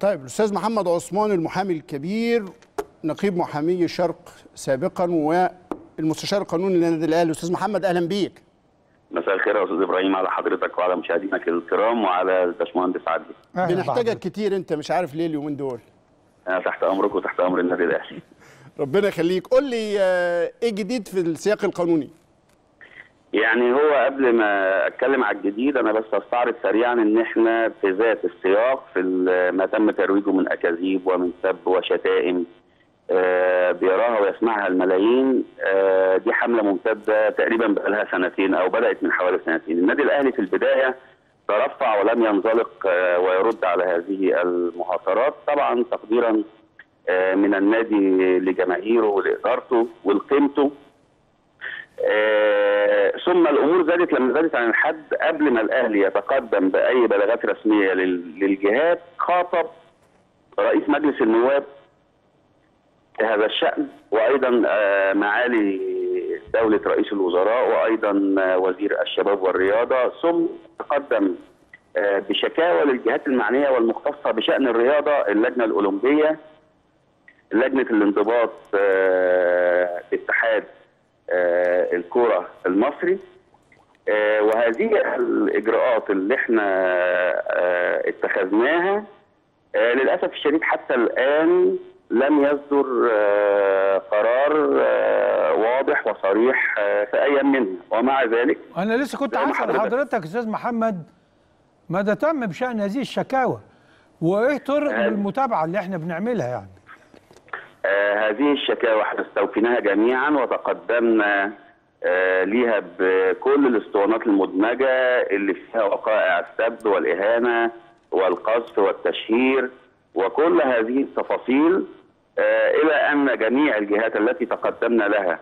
طيب الأستاذ محمد عثمان المحامي الكبير نقيب محامي الشرق سابقا والمستشار القانوني للنادي الأهلي. أستاذ محمد أهلا بيك. مساء الخير يا أستاذ إبراهيم على حضرتك وعلى مشاهدينك الكرام وعلى الباشمهندس عدلي بنحتاجك. كتير أنت مش عارف ليه اليومين دول. أنا تحت أمرك وتحت أمر النادي الأهلي. ربنا يخليك. قول لي آه، إيه جديد في السياق القانوني؟ يعني هو قبل ما أتكلم على الجديد أنا بس استعرض سريعا إن إحنا في ذات السياق في ما تم ترويجه من أكاذيب ومن سب وشتائم آه، بيراها ويسمعها الملايين آه، دي حملة ممتدة تقريبا بقالها سنتين أو بدأت من حوالي سنتين. النادي الأهلي في البداية ترفع ولم ينزلق آه، ويرد على هذه المهاترات طبعا تقديرا من النادي لجماهيره ولإدارته ولقيمته. ثم الأمور زادت لما زادت عن الحد قبل ما الأهلي يتقدم بأي بلاغات رسمية لل- للجهات خاطب رئيس مجلس النواب هذا الشأن وأيضا آه، معالي دولة رئيس الوزراء وأيضا آه، وزير الشباب والرياضة. ثم تقدم آه، بشكاوى للجهات المعنية والمختصة بشأن الرياضة اللجنة الأولمبية لجنة الانضباط آه، اتحاد آه، الكرة المصري. آه، وهذه الإجراءات اللي إحنا آه، اتخذناها آه، للأسف الشديد حتى الآن لم يصدر آه، قرار آه، واضح وصريح آه، في أي منها ومع ذلك أنا لسه كنت هسال حضرتك- أستاذ محمد ماذا تم بشأن هذه الشكاوى؟ وإيه طرق آه. المتابعه اللي إحنا بنعملها يعني؟ آه، هذه الشكاوى إحنا استوفيناها جميعا وتقدمنا آه، ليها بكل الاسطوانات المدمجة اللي فيها وقائع السب والإهانة والقذف والتشهير وكل هذه التفاصيل آه، إلى أن جميع الجهات التي تقدمنا لها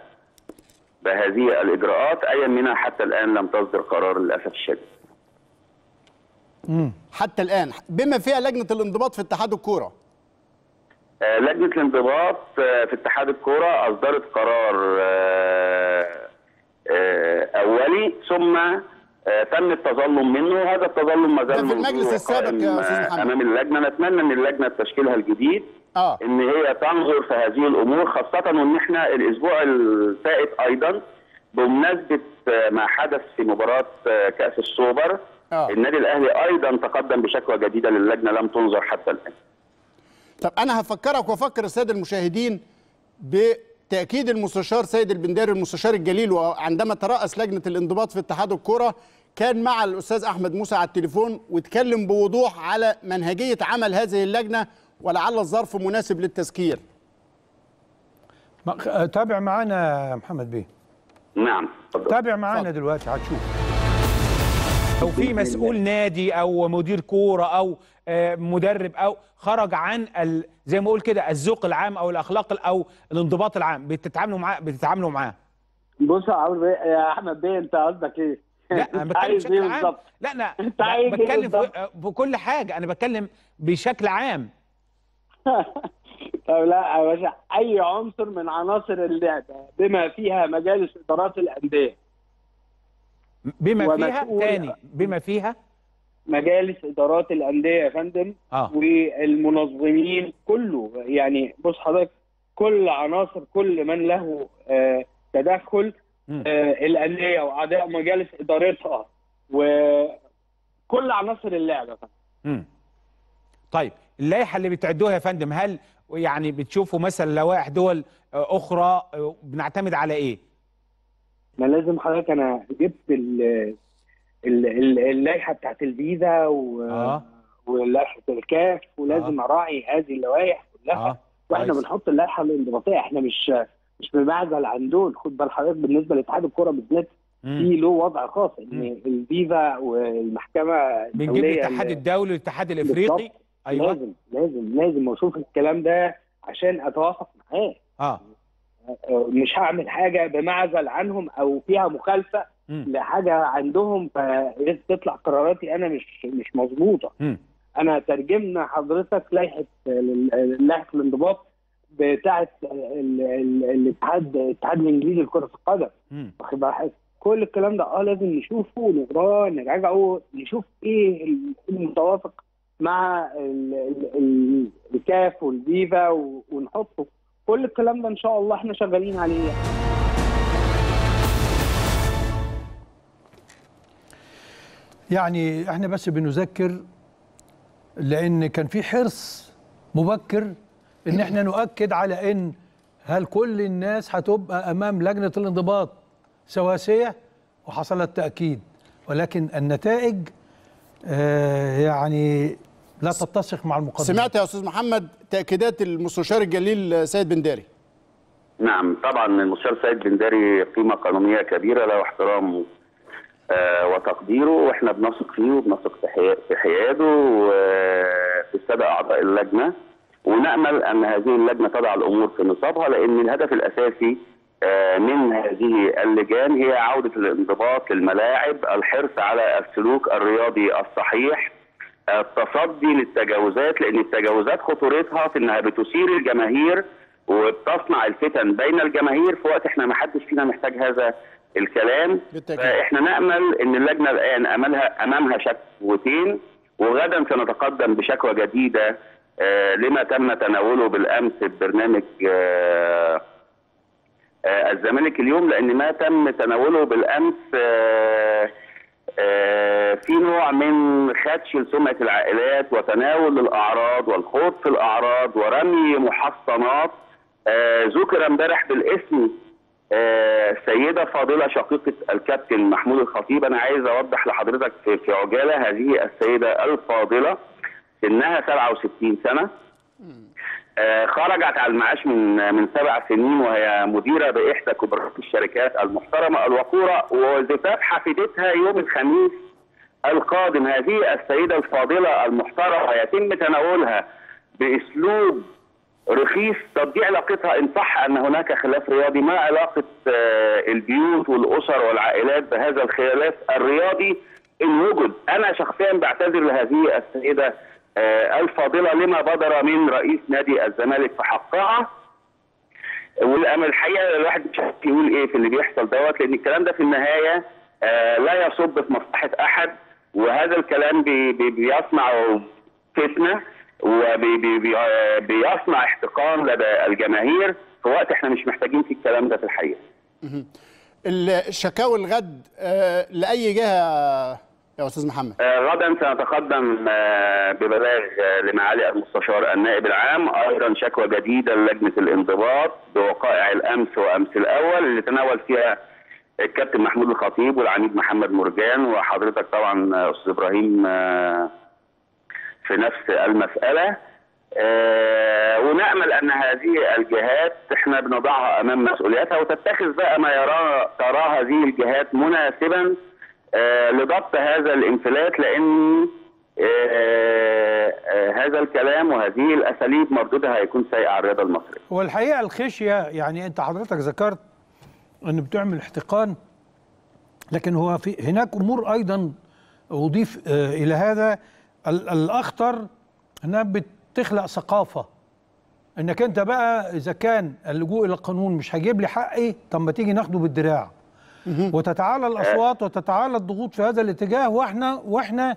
بهذه الإجراءات أي منها حتى الآن لم تصدر قرار للأسف الشديد. حتى الآن بما فيها لجنة الانضباط في اتحاد الكورة آه، لجنة الانضباط آه، في اتحاد الكرة أصدرت قرار آه، آه، أولي ثم آه، تم التظلم منه وهذا التظلم ما زال في المجلس السابق يا آه، محمد. أمام اللجنة نتمنى أن اللجنة تشكيلها الجديد آه إن هي تنظر في هذه الأمور خاصة وان إحنا الأسبوع الفائت أيضا بمناسبة آه، ما حدث في مباراة آه، كأس السوبر آه. النادي الأهلي أيضا تقدم بشكوى جديدة للجنة لم تنظر حتى الآن طب أنا هفكرك وأفكر الساده المشاهدين بتأكيد المستشار سيد البنداري المستشار الجليل وعندما ترأس لجنة الانضباط في اتحاد الكره كان مع الأستاذ أحمد موسى على التليفون واتكلم بوضوح على منهجية عمل هذه اللجنة ولعل الظرف مناسب للتذكير تابع معانا يا محمد بيه نعم. تابع معانا. دلوقتي هتشوف أو في مسؤول نادي أو مدير كورة أو آه، مدرب أو خرج عن ال... زي ما أقول كده الذوق العام أو الأخلاق أو الانضباط العام. بتتعاملوا معاه بتتعاملوا معاه. بص يا أحمد بيه أنت قصدك إيه؟ لا أنا بتكلم بشكل عام. بالظبط؟ لا أنا إيه بتكلم في... بكل حاجة. أنا بتكلم بشكل عام. طب لا يا باشا أي عنصر من عناصر اللعبة بما فيها مجالس إدارات الأندية بما فيها ومسؤول- تاني بما فيها مجالس إدارات الأندية يا فندم آه والمنظمين كله يعني بص حضرتك كل عناصر كل من له آه، تدخل. آه، الأندية وأعضاء مجالس إدارتها وكل عناصر اللعبة يا فندم. طيب اللائحة اللي بتعدوها يا فندم هل يعني بتشوفوا مثلا لوائح دول آه، أخرى آه، بنعتمد على إيه؟ ما لازم حضرتك أنا جبت ال ال- ال- اللائحة بتاعت الفيزا و آه. ولائحه الكاف ولازم أراعي هذه اللوائح كلها. آه. وإحنا كويس. بنحط اللائحة الانضباطية إحنا مش مش بمعزل عن دول. خد بال حضرتك بالنسبة لاتحاد الكورة بالذات. في له وضع خاص إن. الفيفا والمحكمة بنجيب الاتحاد ال- الدولي والاتحاد الإفريقي. أيوه. لازم لازم لازم. أشوف الكلام ده عشان أتوافق معاه. آه. مش هعمل حاجة بمعزل عنهم أو فيها مخالفة. لحاجة عندهم فتطلع قراراتي أنا مش مش مظبوطة. أنا ترجمنا حضرتك لائحة لائحة الانضباط بتاعه ال- ال- الاتحاد الاتحاد الإنجليزي لكرة القدم. واخد بالك كل الكلام ده آه لازم نشوفه نقراه نراجعه نشوف إيه المتوافق مع ال- ال- الكاف والفيفا ونحطه كل الكلام ده إن شاء الله إحنا شغالين عليه يعني. إحنا بس بنذكر لأن كان في حرص مبكر إن إحنا نؤكد على إن هل كل الناس هتبقى أمام لجنة الانضباط سواسيه وحصل التاكيد ولكن النتائج آه يعني لا تتسق مع المقدمة. سمعت يا أستاذ محمد تأكيدات المستشار الجليل سيد بنداري نعم طبعا المستشار سيد بنداري قيمة قانونية كبيرة له احترامه آه، وتقديره وإحنا بنثق فيه وبنثق في حيا- في حياده وفي الساده أعضاء اللجنة. ونأمل أن هذه اللجنة تضع الأمور في نصابها لأن الهدف الأساسي آه، من هذه اللجان هي عودة الانضباط للملاعب، الحرص على السلوك الرياضي الصحيح، التصدي للتجاوزات لأن التجاوزات خطورتها في إنها بتثير الجماهير وبتصنع الفتن بين الجماهير في وقت إحنا ما حدش فينا محتاج هذا الكلام بالتأكيد. فإحنا نأمل إن اللجنة الآن املها أمامها شكوتين وغدا سنتقدم بشكوى جديدة آه، لما تم تناوله بالأمس ببرنامج آه، آه، الزمالك اليوم لأن ما تم تناوله بالأمس آه، في نوع من خدش لسمعه العائلات وتناول الأعراض والخوض في الأعراض ورمي محصنات. آه، ذكر امبارح بالاسم آه، سيدة فاضلة شقيقة الكابتن محمود الخطيب. أنا عايز أوضح لحضرتك في عجالة هذه السيدة الفاضلة سنها 67 سنة. آه، خرجت على المعاش من من سبع سنين وهي مديرة بإحدى كبرى الشركات المحترمة الوقوره وزفاف حفيدتها يوم الخميس القادم. هذه السيدة الفاضلة المحترمة يتم تناولها بأسلوب رخيص دي علاقتها إن صح أن هناك خلاف رياضي ما علاقة آه، البيوت والأسر والعائلات بهذا الخلاف الرياضي إن وجد. أنا شخصيا بعتذر لهذه السيدة الفاضلة لما بدر من رئيس نادي الزمالك في حقها. والأمل الحقيقة الواحد مش عارف يقول إيه في اللي بيحصل دوت لأن الكلام ده في النهاية آه، لا يصب في مصلحة أحد وهذا الكلام بي بي بيصنع فتنة وبيصنع احتقان لدى الجماهير. في وقت إحنا مش محتاجين في الكلام ده في الحقيقة. الشكاوي الغد آه، لأي جهة يا أستاذ محمد. آه، غدا سنتقدم آه، ببلاغ آه، لمعالي المستشار النائب العام أيضا شكوى جديدة للجنة الانضباط بوقائع الأمس وأمس الأول اللي تناول فيها الكابتن محمود الخطيب والعميد محمد مرجان وحضرتك طبعا أستاذ إبراهيم في نفس المسألة. ونأمل أن هذه الجهات إحنا بنضعها أمام مسؤولياتها وتتخذ بقى ما يراه تراه هذه الجهات مناسبا لضبط هذا الانفلات لأن آه، آه، هذا الكلام وهذه الأساليب مردودها هيكون سيء على الرياضة المصرية. هو الحقيقة الخشية يعني أنت حضرتك ذكرت إن بتعمل احتقان لكن هو في هناك أمور أيضا أضيف آه، إلى هذا. ال- الأخطر إنها بتخلق ثقافة. إنك أنت بقى إذا كان اللجوء إلى القانون مش هيجيب لي حقي طب ما تيجي ناخده بالدراع. وتتعالى الأصوات وتتعالى الضغوط في هذا الاتجاه وإحنا وإحنا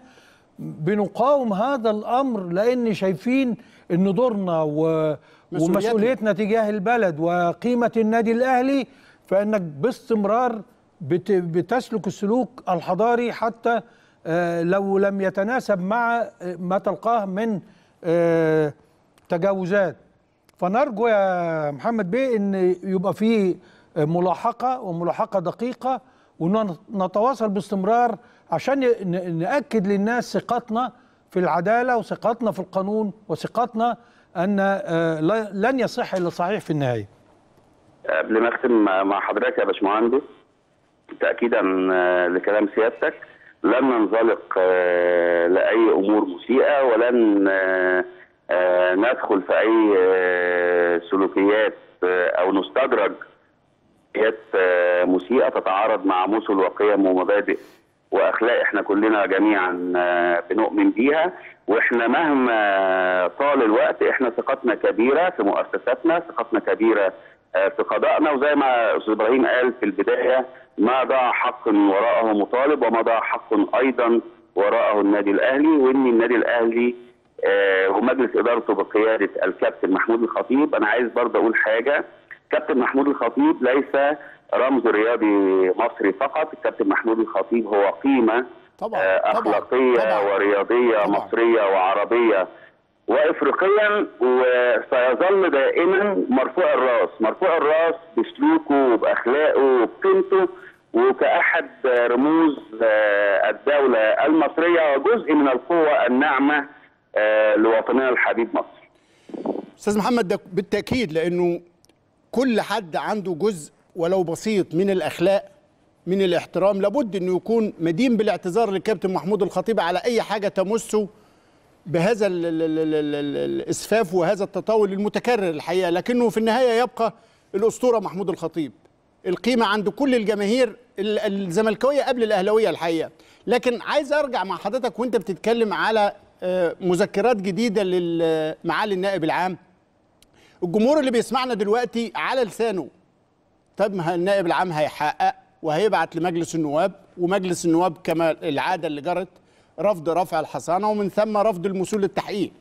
بنقاوم هذا الأمر لأن شايفين إن دورنا و. ومسؤوليتنا تجاه البلد وقيمة النادي الأهلي فإنك باستمرار بت بتسلك السلوك الحضاري حتى آه، لو لم يتناسب مع آه، ما تلقاه من آه، تجاوزات فنرجو يا محمد بيه إن يبقى في ملاحقة وملاحقة دقيقة ونتواصل باستمرار عشان نأكد للناس ثقتنا في العدالة وثقتنا في القانون وثقتنا أن آه، لن يصح إلا صحيح في النهاية. قبل ما أختم مع حضرتك يا باشمهندس تاكيدا آه، لكلام سيادتك لن ننزلق آه، لأي أمور مسيئة ولن ندخل في أي سلوكيات أو نستدرج سلوكيات آه، مسيئه تتعارض مع مثل وقيم ومبادئ وأخلاق إحنا كلنا جميعا آه، بنؤمن بيها. وإحنا مهما طال الوقت إحنا ثقتنا كبيرة في مؤسساتنا ثقتنا كبيرة آه، في قضائنا. وزي ما أستاذ إبراهيم قال في البداية ما ضاع حق وراءه مطالب وما ضاع حق أيضا وراءه النادي الأهلي. وإن النادي الأهلي آه، ومجلس إدارته بقيادة الكابتن محمود الخطيب. أنا عايز برضه أقول حاجة. كابتن محمود الخطيب ليس رمز رياضي مصري فقط الكابتن محمود الخطيب هو قيمة طبعا آه، طبعا أخلاقية طبعا. ورياضية طبعا. مصرية وعربية وافريقيا وسيظل دائما مرفوع الرأس مرفوع الرأس بسلوكه وبأخلاقه وبقيمته وكأحد رموز آه، الدولة المصرية وجزء من القوة الناعمة آه، لوطننا الحبيب مصر أستاذ محمد ده بالتأكيد لأنه كل حد عنده جزء ولو بسيط من الأخلاق من الاحترام لابد إنه يكون مدين بالاعتذار للكابتن محمود الخطيب على أي حاجة تمسه بهذا ال ال ال ال ال ال الإسفاف وهذا التطاول المتكرر الحقيقة لكنه في النهاية يبقى الأسطورة محمود الخطيب. القيمة عند كل الجماهير ال- الزملكاوية قبل الأهلاوية الحقيقة. لكن عايز أرجع مع حضرتك وأنت بتتكلم على آه، مذكرات جديدة لمعالي النائب العام. الجمهور اللي بيسمعنا دلوقتي على لسانه. طب ما النائب العام هيحقق وهيبعت لمجلس النواب ومجلس النواب كما العادة اللي جرت رفض رفع الحصانة ومن ثم رفض المسؤول للتحقيق.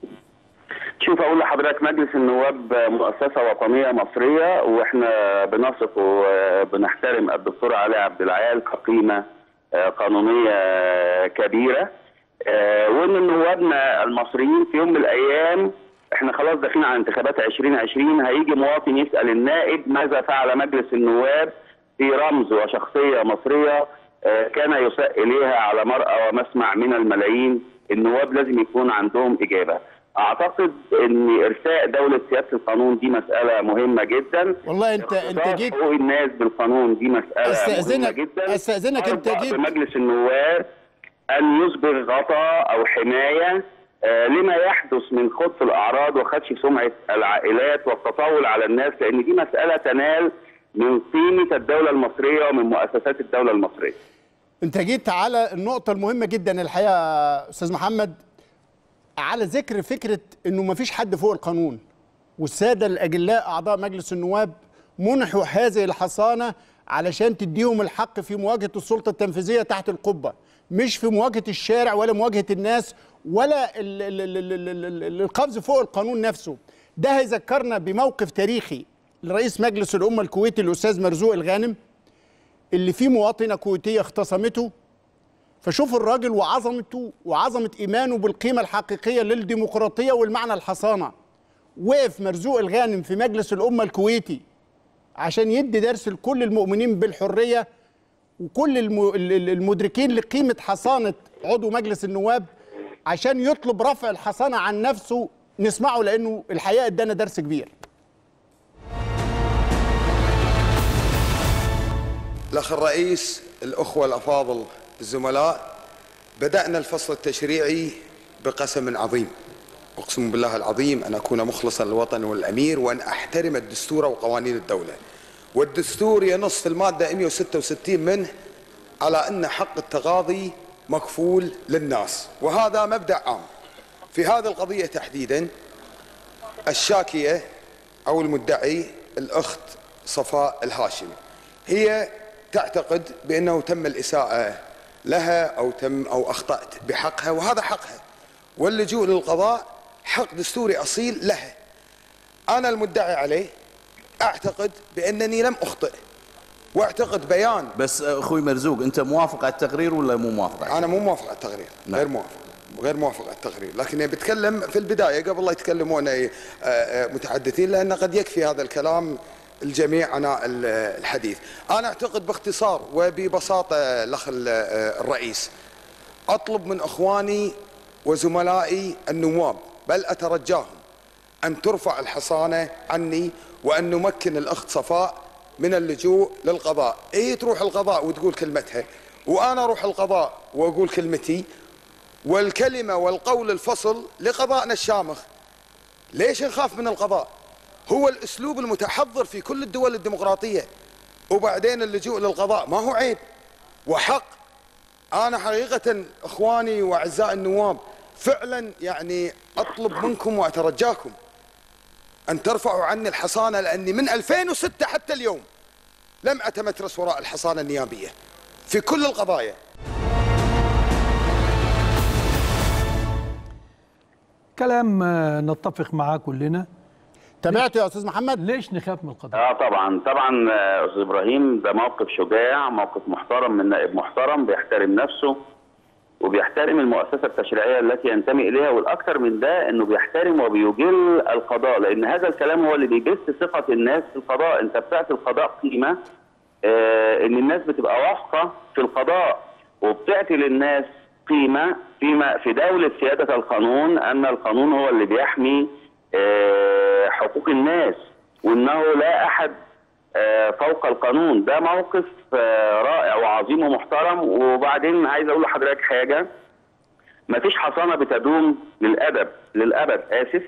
شوف أقول لحضرتك مجلس النواب مؤسسة وطنية مصرية وإحنا بنثق وبنحترم الدكتور علي عبد العال كقيمة قانونية كبيرة. آه، وان نوابنا المصريين في يوم من الأيام إحنا خلاص داخلين على انتخابات 2020 هيجي مواطن يسأل النائب ماذا فعل مجلس النواب في رمز وشخصية مصرية آه، كان يساء إليها على مرأى ومسمع من الملايين النواب لازم يكون عندهم إجابة. أعتقد إن إرساء دولة سياده القانون دي مسألة مهمة جدا. والله انت أنت جيت حقوق الناس بالقانون دي مسألة أستأذنك- مهمة جدا. أستأذنك أنت أرجع جيت- بمجلس النواب أن يصبغ غطاء أو حماية لما يحدث من خبث الأعراض وخدش سمعة العائلات والتطاول على الناس لأن دي مسألة تنال من قيمة الدولة المصرية ومن مؤسسات الدولة المصرية. أنت جيت على النقطة المهمة جدا الحقيقة يا أستاذ محمد على ذكر فكرة إنه ما فيش حد فوق القانون والسادة الأجلاء أعضاء مجلس النواب منحوا هذه الحصانة علشان تديهم الحق في مواجهة السلطة التنفيذية تحت القبة. مش في مواجهة الشارع ولا مواجهة الناس ولا ال- ال- ال- ال- ال- ال- القفز فوق القانون نفسه. ده هيذكرنا بموقف تاريخي لرئيس مجلس الأمة الكويتي الأستاذ مرزوق الغانم اللي فيه مواطنة كويتية اختصمته. فشوفوا الراجل وعظمته وعظمة إيمانه بالقيمة الحقيقية للديمقراطية والمعنى الحصانة. وقف مرزوق الغانم في مجلس الأمة الكويتي عشان يدي درس لكل المؤمنين بالحرية وكل الم- ال- ال- المدركين لقيمة حصانة عضو مجلس النواب عشان يطلب رفع الحصانة عن نفسه نسمعه لأنه الحقيقة إدانا درس كبير. الأخ الرئيس الأخوة الأفاضل الزملاء بدأنا الفصل التشريعي بقسم عظيم. أقسم بالله العظيم أن أكون مخلصا للوطن والأمير وأن أحترم الدستور وقوانين الدولة. والدستور ينص في المادة 166 منه على أن حق التقاضي مكفول للناس. وهذا مبدأ عام. في هذه القضية تحديدا الشاكية أو المدعي الأخت صفاء الهاشمي. هي تعتقد بأنه تم الإساءة لها أو تم أو أخطأت بحقها وهذا حقها. واللجوء للقضاء حق دستوري أصيل لها. أنا المدعي عليه أعتقد بأنني لم أخطئ وأعتقد بيان بس أخوي مرزوق أنت موافق على التقرير ولا مو موافق؟ أنا مو موافق على التقرير نعم. غير موافق غير موافق على التقرير لكن بتكلم في البداية قبل لا يتكلمون آه، آه، متحدثين لأن قد يكفي هذا الكلام الجميع عناء ال- الحديث أنا أعتقد باختصار وببساطة الأخ ال- آه، الرئيس أطلب من إخواني وزملائي النواب بل أترجاهم أن ترفع الحصانة عني وأن نمكن الأخت صفاء من اللجوء للقضاء، اي تروح القضاء وتقول كلمتها وأنا أروح القضاء وأقول كلمتي والكلمة والقول الفصل لقضاءنا الشامخ. ليش نخاف من القضاء؟ هو الأسلوب المتحضر في كل الدول الديمقراطية. وبعدين اللجوء للقضاء ما هو عيب وحق أنا حقيقة إخواني وأعزائي النواب فعلا يعني أطلب منكم وأترجاكم أن ترفعوا عني الحصانة لأني من 2006 حتى اليوم لم أتمترس وراء الحصانة النيابية في كل القضايا. كلام آه، نتفق معاه كلنا. تابعته يا أستاذ محمد؟ ليش نخاف من القضاء؟ آه طبعا طبعا آه، أستاذ إبراهيم ده موقف شجاع موقف محترم من نائب محترم بيحترم نفسه. وبيحترم المؤسسة التشريعية التي ينتمي إليها والأكثر من ده إنه بيحترم وبيجل القضاء لأن هذا الكلام هو اللي بيبث ثقه الناس في القضاء. أنت بتعطي القضاء قيمة آه إن الناس بتبقى واثقة في القضاء وبتعطي للناس قيمة فيما في دولة سيادة القانون أن القانون هو اللي بيحمي آه حقوق الناس وإنه لا أحد فوق القانون. ده موقف آه، رائع وعظيم ومحترم. وبعدين عايز أقول لحضرتك حاجة. مفيش حصانة بتدوم للأبد للأبد آسف.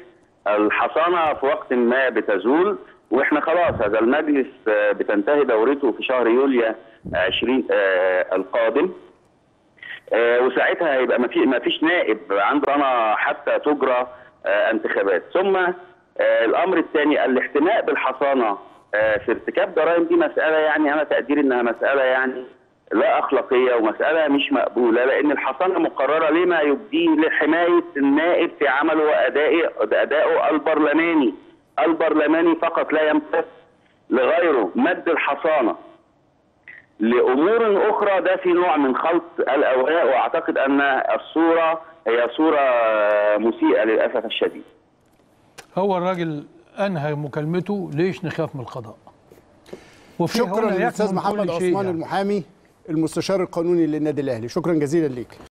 الحصانة في وقت ما بتزول وإحنا خلاص هذا المجلس آه، بتنتهي دورته في شهر يوليو 20 آه، القادم. آه، وساعتها هيبقى ما في ما فيش نائب عنده أنا حتى تجرى آه، انتخابات. ثم آه، الأمر الثاني الاحتماء بالحصانة آه، في ارتكاب جرائم دي مسألة يعني أنا تقديري إنها مسألة يعني لا أخلاقية ومسألة مش مقبولة لأن الحصانة مقررة لما يبديه لحماية النائب في عمله وأدائه أدائه البرلماني البرلماني فقط لا يمتد لغيره مد الحصانة لأمور أخرى ده في نوع من خلط الاوراق وأعتقد أن الصورة هي صورة مسيئة للأسف الشديد. هو الراجل أنهى مكالمته ليش نخاف من القضاء؟ شكرا للأستاذ محمد عثمان يعني. المحامي المستشار القانوني للنادي الأهلي. شكرا جزيلا ليك.